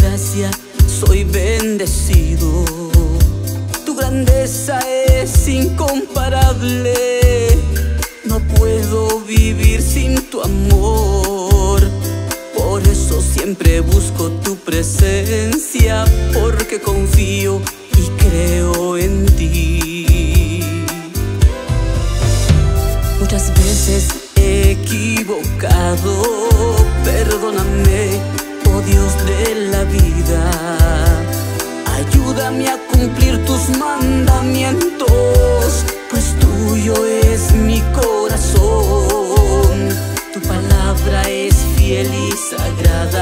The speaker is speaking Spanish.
gracia soy bendecido. Tu grandeza es incomparable. No puedo vivir sin tu amor. Por eso siempre busco tu presencia, porque confío y creo en ti. Muchas veces he equivocado, perdóname, oh Dios tus mandamientos, pues tuyo es mi corazón. Tu palabra es fiel y sagrada,